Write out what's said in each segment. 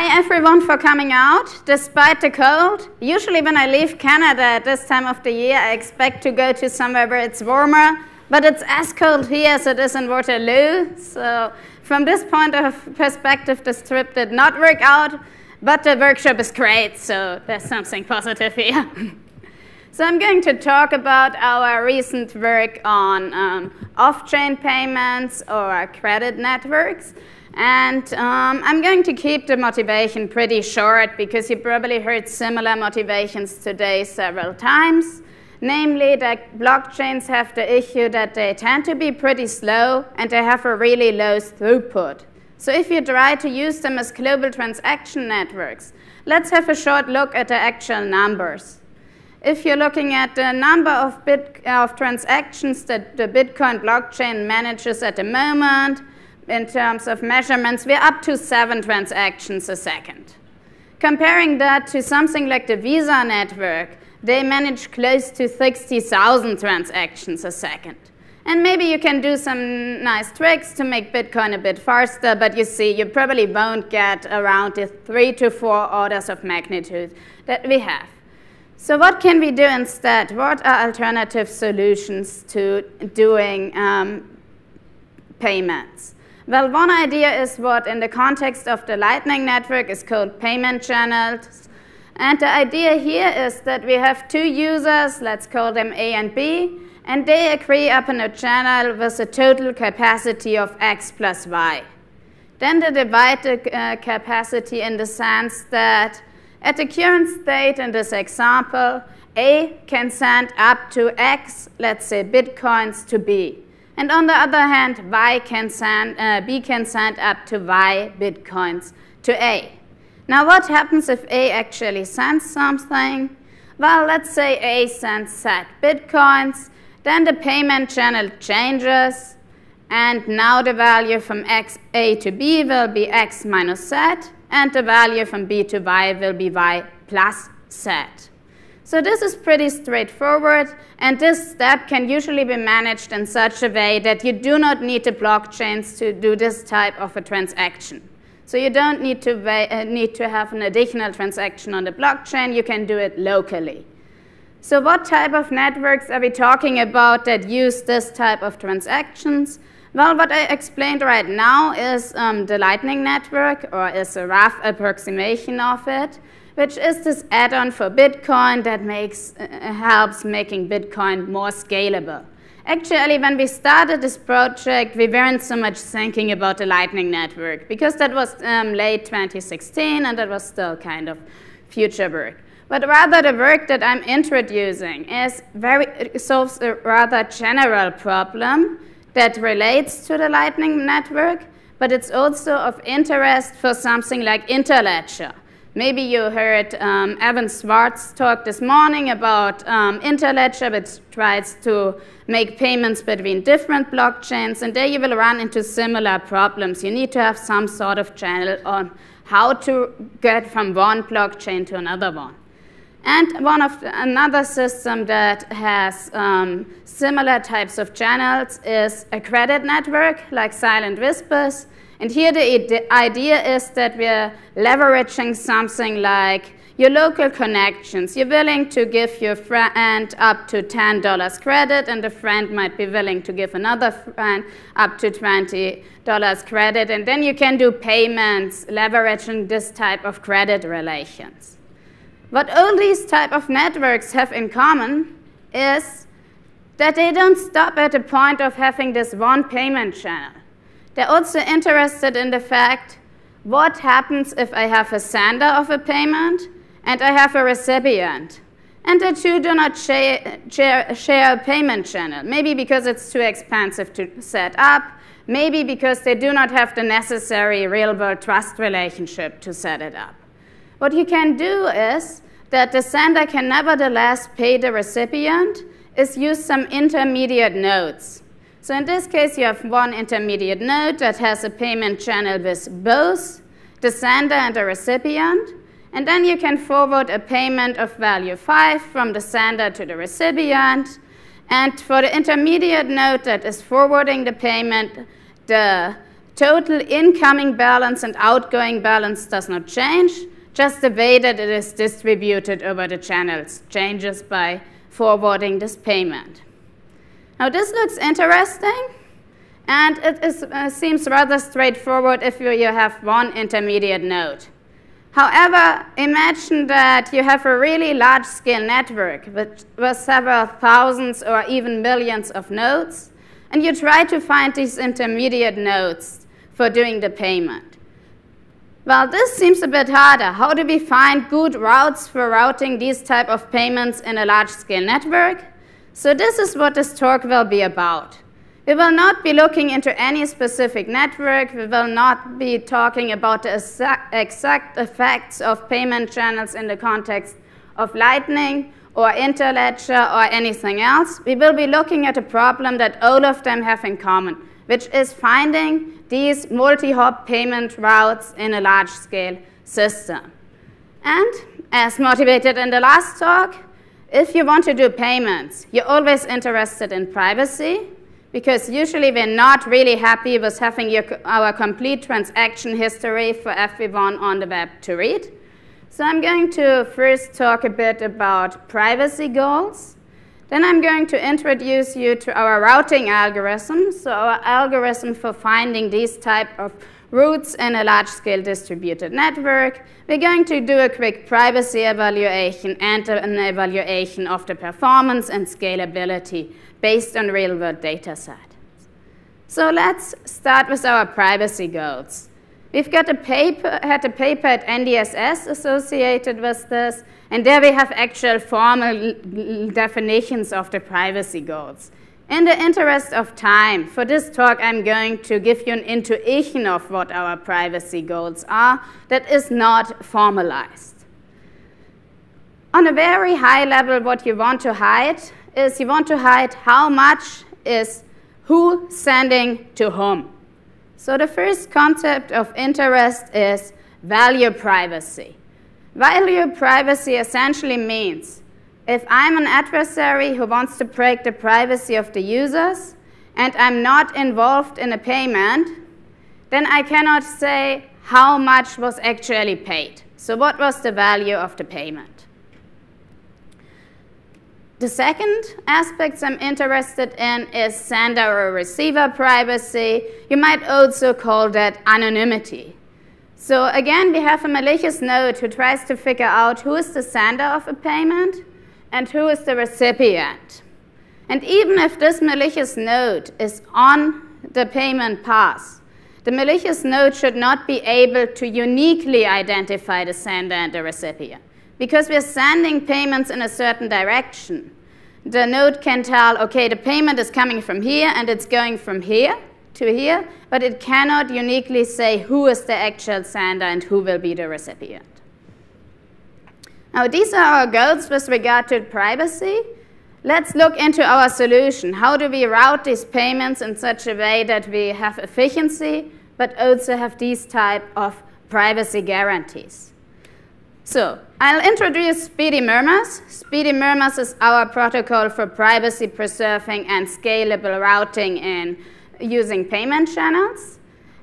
Hi everyone for coming out despite the cold. Usually when I leave Canada at this time of the year, I expect to go to somewhere where it's warmer, but it's as cold here as it is in Waterloo. So from this point of perspective, this trip did not work out, but the workshop is great, so there's something positive here. so I'm going to talk about our recent work on um, off-chain payments or credit networks. And um, I'm going to keep the motivation pretty short because you probably heard similar motivations today several times. Namely, that blockchains have the issue that they tend to be pretty slow and they have a really low throughput. So if you try to use them as global transaction networks, let's have a short look at the actual numbers. If you're looking at the number of, bit, of transactions that the Bitcoin blockchain manages at the moment, in terms of measurements, we're up to seven transactions a second. Comparing that to something like the Visa network, they manage close to 60,000 transactions a second. And maybe you can do some nice tricks to make Bitcoin a bit faster, but you see, you probably won't get around the three to four orders of magnitude that we have. So what can we do instead? What are alternative solutions to doing um, payments? Well, one idea is what in the context of the Lightning Network is called payment channels. And the idea here is that we have two users, let's call them A and B, and they agree upon a channel with a total capacity of X plus Y. Then they divide the uh, capacity in the sense that at the current state in this example, A can send up to X, let's say Bitcoins, to B. And on the other hand, y can send, uh, B can send up to Y bitcoins to A. Now what happens if A actually sends something? Well, let's say A sends Z bitcoins, then the payment channel changes, and now the value from X, A to B will be X minus Z, and the value from B to Y will be Y plus Z. So this is pretty straightforward, and this step can usually be managed in such a way that you do not need the blockchains to do this type of a transaction. So you don't need to, uh, need to have an additional transaction on the blockchain, you can do it locally. So what type of networks are we talking about that use this type of transactions? Well, what I explained right now is um, the Lightning Network, or is a rough approximation of it which is this add-on for Bitcoin that makes, uh, helps making Bitcoin more scalable. Actually, when we started this project, we weren't so much thinking about the Lightning Network because that was um, late 2016 and that was still kind of future work. But rather the work that I'm introducing is very, solves a rather general problem that relates to the Lightning Network, but it's also of interest for something like Interledger. Maybe you heard um, Evan Schwartz talk this morning about um, Interledger, which tries to make payments between different blockchains, and there you will run into similar problems. You need to have some sort of channel on how to get from one blockchain to another one. And one of the, another system that has um, similar types of channels is a credit network like Silent Whispers. And here the idea is that we're leveraging something like your local connections. You're willing to give your friend up to $10 credit, and the friend might be willing to give another friend up to $20 credit, and then you can do payments leveraging this type of credit relations. What all these type of networks have in common is that they don't stop at the point of having this one payment channel. They're also interested in the fact what happens if I have a sender of a payment and I have a recipient. And the two do not share, share, a payment channel, maybe because it's too expensive to set up, maybe because they do not have the necessary real-world trust relationship to set it up. What you can do is that the sender can nevertheless pay the recipient is use some intermediate nodes. So in this case, you have one intermediate node that has a payment channel with both the sender and the recipient. And then you can forward a payment of value 5 from the sender to the recipient. And for the intermediate node that is forwarding the payment, the total incoming balance and outgoing balance does not change, just the way that it is distributed over the channels changes by forwarding this payment. Now this looks interesting, and it is, uh, seems rather straightforward if you, you have one intermediate node. However, imagine that you have a really large-scale network with, with several thousands or even millions of nodes, and you try to find these intermediate nodes for doing the payment. Well, this seems a bit harder. How do we find good routes for routing these type of payments in a large-scale network? So this is what this talk will be about. We will not be looking into any specific network. We will not be talking about the exact effects of payment channels in the context of Lightning or Interledger or anything else. We will be looking at a problem that all of them have in common, which is finding these multi-hop payment routes in a large-scale system. And as motivated in the last talk, if you want to do payments, you're always interested in privacy, because usually we're not really happy with having your, our complete transaction history for everyone on the web to read. So I'm going to first talk a bit about privacy goals. Then I'm going to introduce you to our routing algorithm, so our algorithm for finding these type of routes in a large-scale distributed network. We're going to do a quick privacy evaluation and an evaluation of the performance and scalability based on real-world data sets. So let's start with our privacy goals. We've got a paper, had a paper at NDSS associated with this, and there we have actual formal definitions of the privacy goals. In the interest of time, for this talk, I'm going to give you an intuition of what our privacy goals are that is not formalized. On a very high level, what you want to hide is you want to hide how much is who sending to whom. So the first concept of interest is value privacy. Value privacy essentially means if I'm an adversary who wants to break the privacy of the users and I'm not involved in a payment, then I cannot say how much was actually paid. So what was the value of the payment? The second aspect I'm interested in is sender or receiver privacy. You might also call that anonymity. So again, we have a malicious node who tries to figure out who is the sender of a payment and who is the recipient. And even if this malicious node is on the payment path, the malicious node should not be able to uniquely identify the sender and the recipient because we're sending payments in a certain direction. The node can tell, okay, the payment is coming from here and it's going from here to here, but it cannot uniquely say who is the actual sender and who will be the recipient. Now, these are our goals with regard to privacy. Let's look into our solution. How do we route these payments in such a way that we have efficiency, but also have these type of privacy guarantees? So I'll introduce Speedy Murmurs. Speedy Murmurs is our protocol for privacy preserving and scalable routing in using payment channels.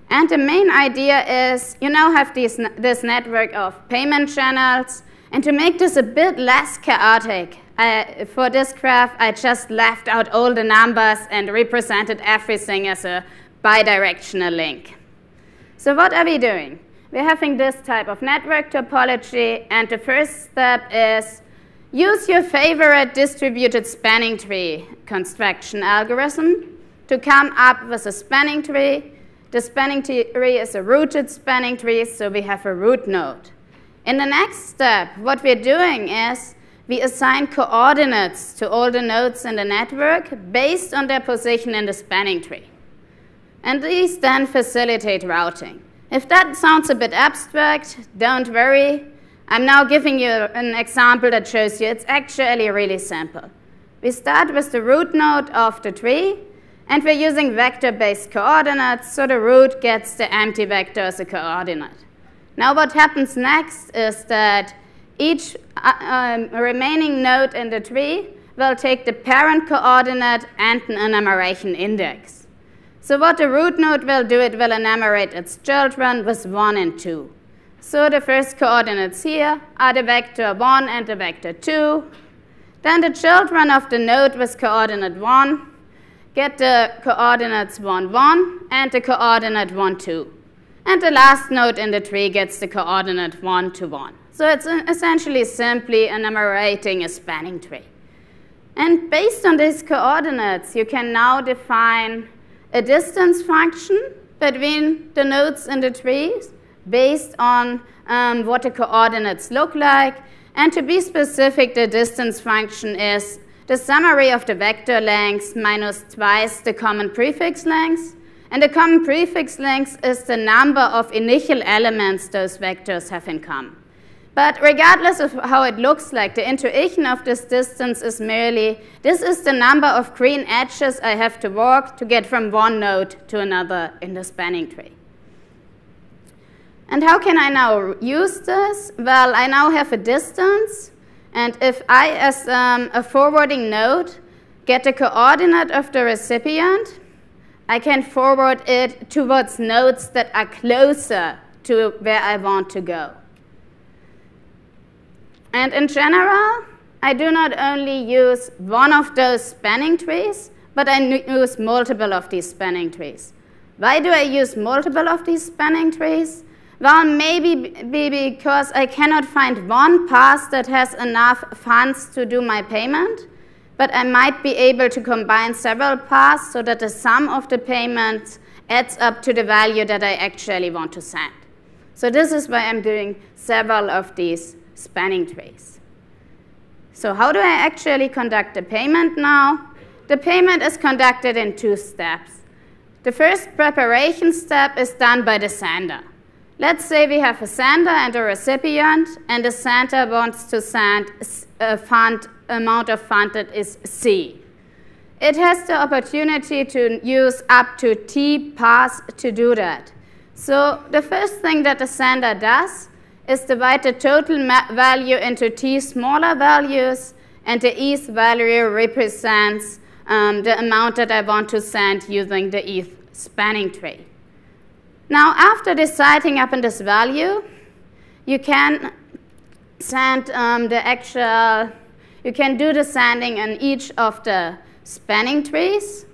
And the main idea is you now have these, this network of payment channels. And to make this a bit less chaotic, I, for this graph, I just left out all the numbers and represented everything as a bidirectional link. So what are we doing? we're having this type of network topology, and the first step is use your favorite distributed spanning tree construction algorithm to come up with a spanning tree. The spanning tree is a rooted spanning tree, so we have a root node. In the next step, what we're doing is we assign coordinates to all the nodes in the network based on their position in the spanning tree. And these then facilitate routing. If that sounds a bit abstract, don't worry. I'm now giving you an example that shows you it's actually really simple. We start with the root node of the tree, and we're using vector-based coordinates, so the root gets the empty vector as a coordinate. Now what happens next is that each uh, um, remaining node in the tree will take the parent coordinate and an enumeration index. So what the root node will do, it will enumerate its children with 1 and 2. So the first coordinates here are the vector 1 and the vector 2. Then the children of the node with coordinate 1 get the coordinates 1, 1 and the coordinate 1, 2. And the last node in the tree gets the coordinate 1 to 1. So it's essentially simply enumerating a spanning tree. And based on these coordinates, you can now define a distance function between the nodes in the trees based on um, what the coordinates look like. And to be specific, the distance function is the summary of the vector lengths minus twice the common prefix length. And the common prefix length is the number of initial elements those vectors have in common. But regardless of how it looks like, the intuition of this distance is merely, this is the number of green edges I have to walk to get from one node to another in the spanning tree. And how can I now use this? Well, I now have a distance, and if I, as um, a forwarding node, get the coordinate of the recipient, I can forward it towards nodes that are closer to where I want to go. And in general, I do not only use one of those spanning trees, but I use multiple of these spanning trees. Why do I use multiple of these spanning trees? Well, maybe because I cannot find one path that has enough funds to do my payment, but I might be able to combine several paths so that the sum of the payments adds up to the value that I actually want to send. So this is why I'm doing several of these spanning trees. So how do I actually conduct the payment now? The payment is conducted in two steps. The first preparation step is done by the sender. Let's say we have a sender and a recipient, and the sender wants to send a fund amount of fund that is C. It has the opportunity to use up to T pass to do that. So the first thing that the sender does is divide the total value into t smaller values, and the eth value represents um, the amount that I want to send using the eth spanning tree. Now, after deciding upon this value, you can send um, the actual, you can do the sending in each of the spanning trees,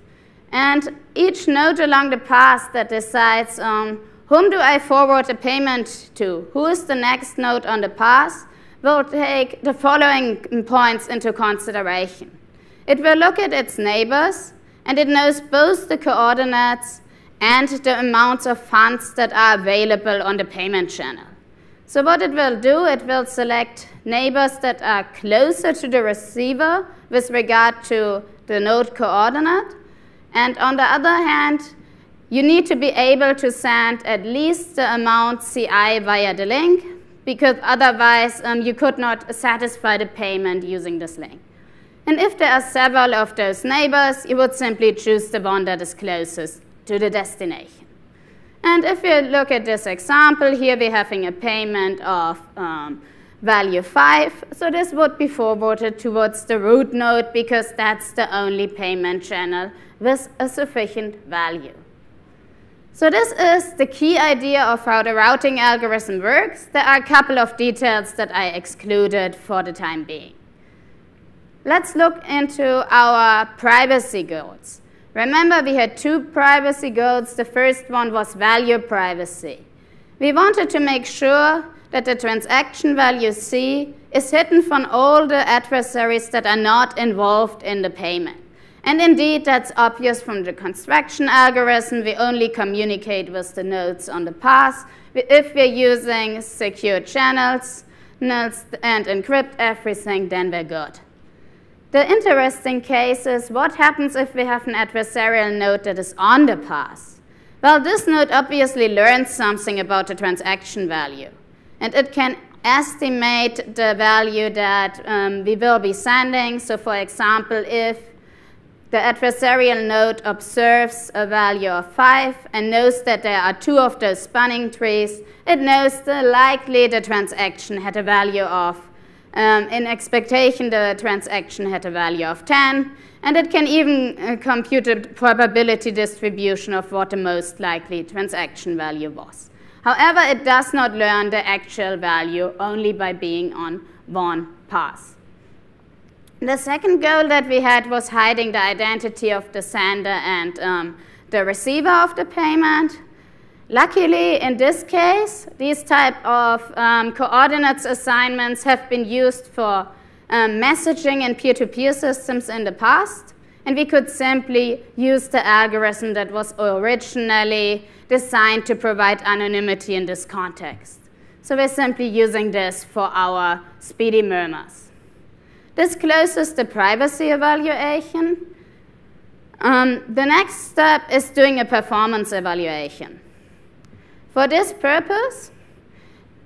and each node along the path that decides um, whom do I forward a payment to? Who is the next node on the path? Will take the following points into consideration. It will look at its neighbors, and it knows both the coordinates and the amounts of funds that are available on the payment channel. So what it will do, it will select neighbors that are closer to the receiver with regard to the node coordinate. And on the other hand, you need to be able to send at least the amount CI via the link, because otherwise um, you could not satisfy the payment using this link. And if there are several of those neighbors, you would simply choose the one that is closest to the destination. And if you look at this example, here we're having a payment of um, value 5. So this would be forwarded towards the root node because that's the only payment channel with a sufficient value. So this is the key idea of how the routing algorithm works. There are a couple of details that I excluded for the time being. Let's look into our privacy goals. Remember, we had two privacy goals. The first one was value privacy. We wanted to make sure that the transaction value C is hidden from all the adversaries that are not involved in the payment. And indeed, that's obvious from the construction algorithm. We only communicate with the nodes on the path. If we're using secure channels and encrypt everything, then we're good. The interesting case is what happens if we have an adversarial node that is on the path? Well, this node obviously learns something about the transaction value. And it can estimate the value that um, we will be sending. So for example, if the adversarial node observes a value of 5 and knows that there are two of those spanning trees. It knows that likely the transaction had a value of Um, in expectation, the transaction had a value of 10, and it can even uh, compute a probability distribution of what the most likely transaction value was. However, it does not learn the actual value only by being on one pass. The second goal that we had was hiding the identity of the sender and um, the receiver of the payment. Luckily, in this case, these type of um, coordinates assignments have been used for um, messaging in peer-to-peer -peer systems in the past, and we could simply use the algorithm that was originally designed to provide anonymity in this context. So we're simply using this for our speedy murmurs. This closes the privacy evaluation. Um, the next step is doing a performance evaluation. For this purpose,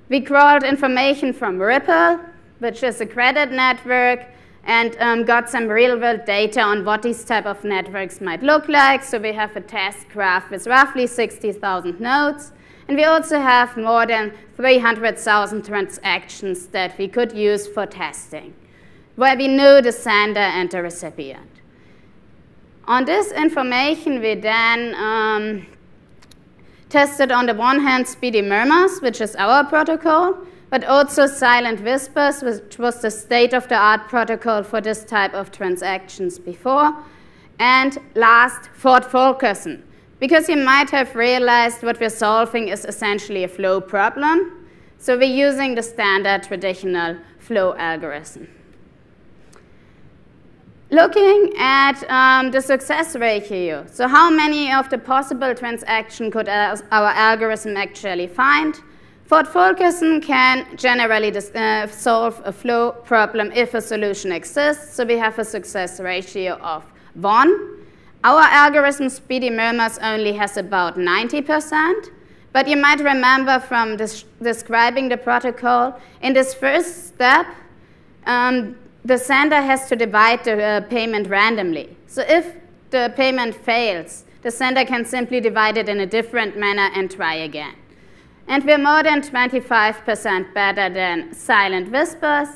we crawled information from Ripple, which is a credit network, and um, got some real-world data on what these type of networks might look like. So we have a test graph with roughly 60,000 nodes. And we also have more than 300,000 transactions that we could use for testing, where we know the sender and the recipient. On this information, we then um, tested on the one hand Speedy Murmurs, which is our protocol, but also Silent Whispers, which was the state-of-the-art protocol for this type of transactions before. And last, Ford Fulkerson, because you might have realized what we're solving is essentially a flow problem. So we're using the standard traditional flow algorithm. Looking at um, the success ratio, so how many of the possible transactions could our algorithm actually find? Ford Fulkerson can generally uh, solve a flow problem if a solution exists, so we have a success ratio of 1. Our algorithm Speedy Murmurs only has about 90%, but you might remember from describing the protocol, in this first step, um, the sender has to divide the uh, payment randomly. So if the payment fails, the sender can simply divide it in a different manner and try again. And we're more than 25% better than Silent Whispers,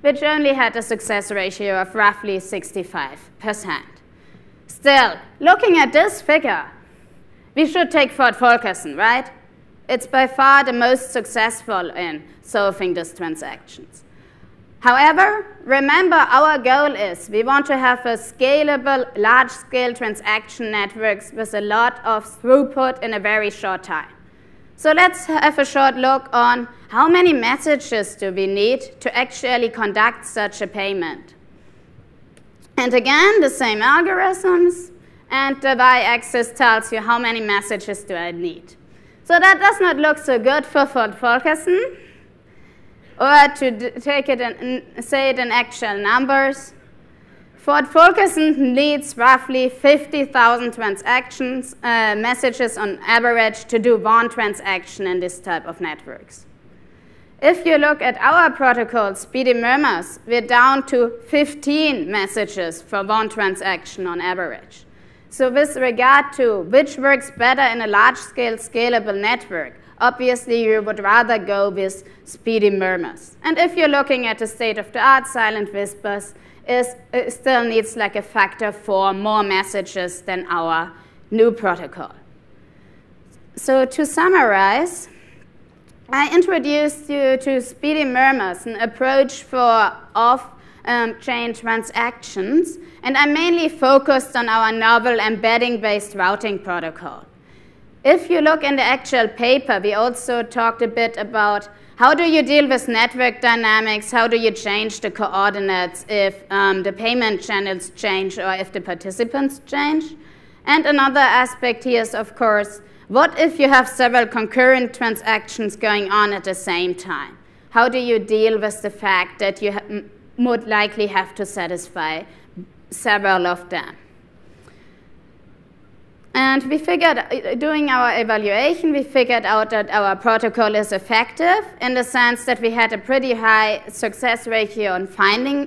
which only had a success ratio of roughly 65%. Still, looking at this figure, we should take Ford Fulkerson, right? It's by far the most successful in solving these transactions. However, remember our goal is we want to have a scalable, large-scale transaction networks with a lot of throughput in a very short time. So let's have a short look on how many messages do we need to actually conduct such a payment. And again, the same algorithms, and the y-axis tells you how many messages do I need. So that does not look so good for Ford Fulkerson. Or to take it and say it in actual numbers, Ford Fulkerson needs roughly 50,000 transactions, uh, messages on average to do one transaction in this type of networks. If you look at our protocol, Speedy Murmurs, we're down to 15 messages for one transaction on average. So with regard to which works better in a large-scale scalable network, obviously you would rather go with speedy murmurs. And if you're looking at the state-of-the-art silent whispers, is, it still needs like a factor for more messages than our new protocol. So to summarize, I introduced you to Speedy Murmurs, an approach for off-chain um, transactions, and I mainly focused on our novel embedding-based routing protocol. If you look in the actual paper, we also talked a bit about how do you deal with network dynamics, how do you change the coordinates if um, the payment channels change or if the participants change. And another aspect here is, of course, what if you have several concurrent transactions going on at the same time? How do you deal with the fact that you would likely have to satisfy several of them? And we figured, uh, doing our evaluation, we figured out that our protocol is effective in the sense that we had a pretty high success ratio on finding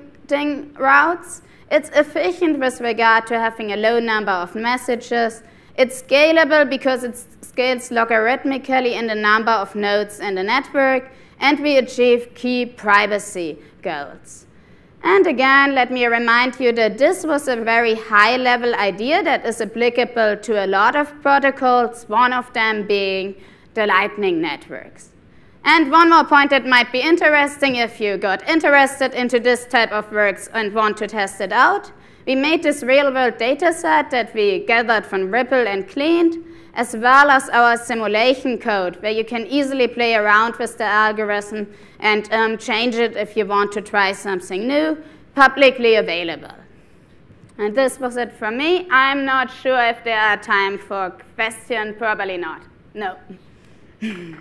routes. It's efficient with regard to having a low number of messages. It's scalable because it scales logarithmically in the number of nodes in the network. and we achieve key privacy goals. And again, let me remind you that this was a very high level idea that is applicable to a lot of protocols, one of them being the Lightning networks. And one more point that might be interesting if you got interested into this type of works and want to test it out. We made this real-world data set that we gathered from Ripple and cleaned, as well as our simulation code, where you can easily play around with the algorithm and um, change it if you want to try something new, publicly available. And this was it from me. I'm not sure if there are time for questions, probably not. No.